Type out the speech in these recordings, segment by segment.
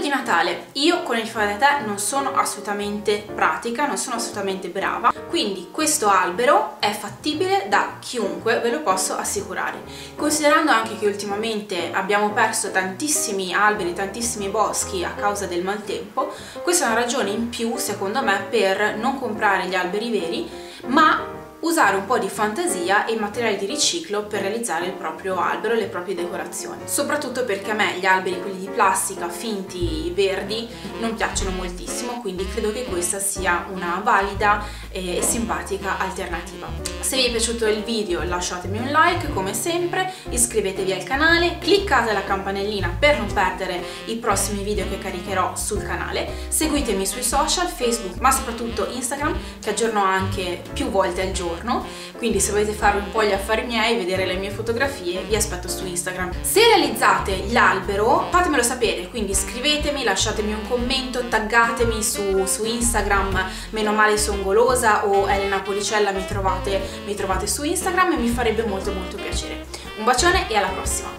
tutoriale. Io con il fare te non sono assolutamente pratica, non sono assolutamente brava, quindi questo albero è fattibile da chiunque, ve lo posso assicurare. Considerando anche che ultimamente abbiamo perso tantissimi alberi, tantissimi boschi a causa del maltempo, questa è una ragione in più secondo me per non comprare gli alberi veri, ma usare un po' di fantasia e materiali di riciclo per realizzare il proprio albero e le proprie decorazioni. Soprattutto perché a me gli alberi, quelli di plastica, finti, verdi, non piacciono moltissimo, quindi credo che questa sia una valida e simpatica alternativa. Se vi è piaciuto il video lasciatemi un like come sempre, iscrivetevi al canale, cliccate la campanellina per non perdere i prossimi video che caricherò sul canale, seguitemi sui social, Facebook ma soprattutto Instagram che aggiorno anche più volte al giorno quindi se volete farvi un po' gli affari miei, vedere le mie fotografie, vi aspetto su Instagram. Se realizzate l'albero, fatemelo sapere, quindi scrivetemi, lasciatemi un commento, taggatemi su, su Instagram, meno male son golosa o Elena Policella mi trovate, mi trovate su Instagram e mi farebbe molto molto piacere. Un bacione e alla prossima!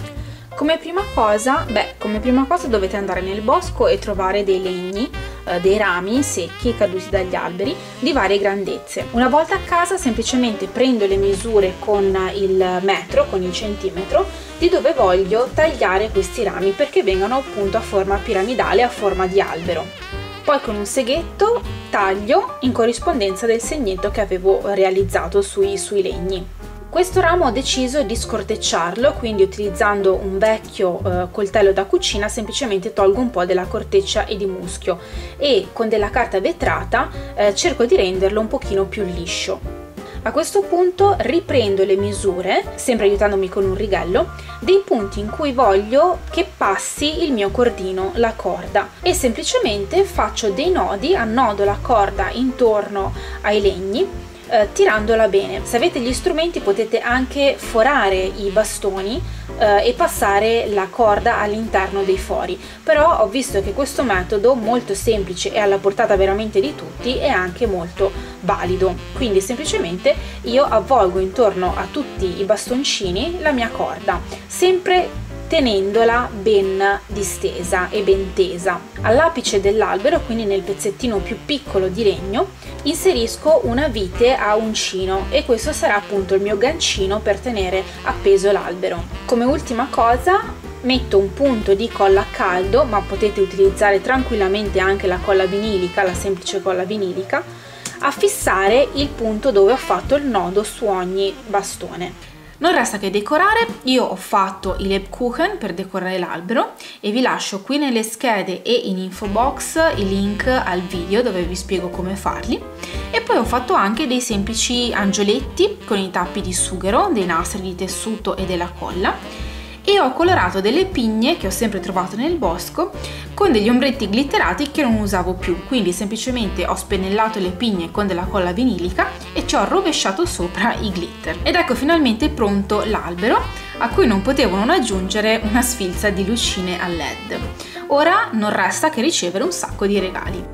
Come prima cosa, beh, come prima cosa dovete andare nel bosco e trovare dei legni, eh, dei rami secchi caduti dagli alberi di varie grandezze. Una volta a casa semplicemente prendo le misure con il metro, con il centimetro, di dove voglio tagliare questi rami perché vengano appunto a forma piramidale, a forma di albero. Poi con un seghetto taglio in corrispondenza del segnetto che avevo realizzato sui, sui legni. Questo ramo ho deciso di scortecciarlo, quindi utilizzando un vecchio eh, coltello da cucina semplicemente tolgo un po' della corteccia e di muschio e con della carta vetrata eh, cerco di renderlo un pochino più liscio. A questo punto riprendo le misure, sempre aiutandomi con un righello, dei punti in cui voglio che passi il mio cordino, la corda, e semplicemente faccio dei nodi, annodo la corda intorno ai legni eh, tirandola bene. Se avete gli strumenti potete anche forare i bastoni eh, e passare la corda all'interno dei fori, però ho visto che questo metodo molto semplice e alla portata veramente di tutti è anche molto valido. Quindi semplicemente io avvolgo intorno a tutti i bastoncini la mia corda, sempre tenendola ben distesa e ben tesa. All'apice dell'albero, quindi nel pezzettino più piccolo di legno, inserisco una vite a uncino e questo sarà appunto il mio gancino per tenere appeso l'albero. Come ultima cosa metto un punto di colla a caldo, ma potete utilizzare tranquillamente anche la colla vinilica, la semplice colla vinilica, a fissare il punto dove ho fatto il nodo su ogni bastone. Non resta che decorare, io ho fatto i Lebkuchen per decorare l'albero e vi lascio qui nelle schede e in info box i link al video dove vi spiego come farli. E poi ho fatto anche dei semplici angioletti con i tappi di sughero, dei nastri di tessuto e della colla e ho colorato delle pigne che ho sempre trovato nel bosco con degli ombretti glitterati che non usavo più. Quindi semplicemente ho spennellato le pigne con della colla vinilica e ci ho rovesciato sopra i glitter. Ed ecco finalmente pronto l'albero a cui non potevo non aggiungere una sfilza di lucine a led. Ora non resta che ricevere un sacco di regali